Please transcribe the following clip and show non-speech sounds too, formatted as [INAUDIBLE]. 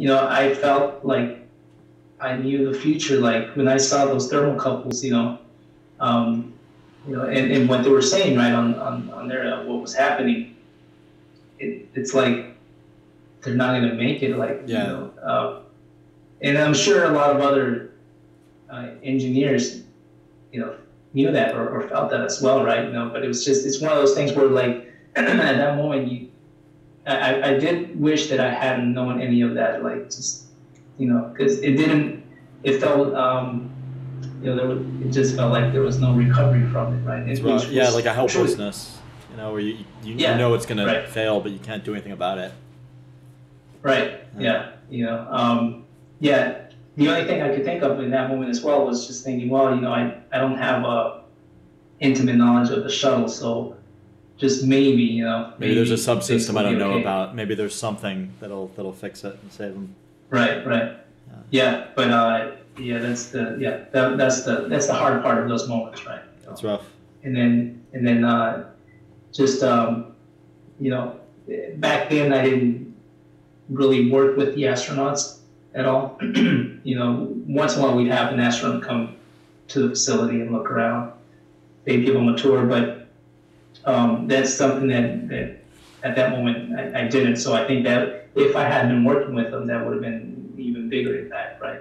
you know, I felt like I knew the future. Like when I saw those thermocouples, you know, um, you know, and, and what they were saying right on on, on there, uh, what was happening. It, it's like they're not going to make it. Like Yeah. you know, uh, and I'm sure a lot of other uh, engineers, you know, knew that or, or felt that as well, right? You know, but it was just it's one of those things where like [CLEARS THROAT] at that moment you, I, I- did wish that I hadn't known any of that, like just you know, because it didn't, it felt, um, you know, was, it just felt like there was no recovery from it, right? It- yeah, was- like a helplessness, you know, where you you, Yeah, you know it's gonna right. fail, but you can't do anything about it. Right. Yeah. You know. Um, yeah. The only thing I could think of in that moment as well was just thinking, well, you know, I, I don't have a intimate knowledge of the shuttle, so just maybe, you know, Maybe there's a subsystem I don't know okay. about. Maybe there's something that'll that'll fix it and save them. Right. Right. Yeah. Yeah. But uh, yeah, that's the yeah that, that's the that's the hard part of those moments, right? You know? That's rough. and then and then uh, just um, you know back then I didn't really work with the astronauts at all. [CLEARS THROAT] you know, once in a while we'd have an astronaut come to the facility and look around. They'd give them a tour, but um, that's something that, that at that moment I, I didn't. So I think that if I had been working with them, that would have been even bigger impact, right?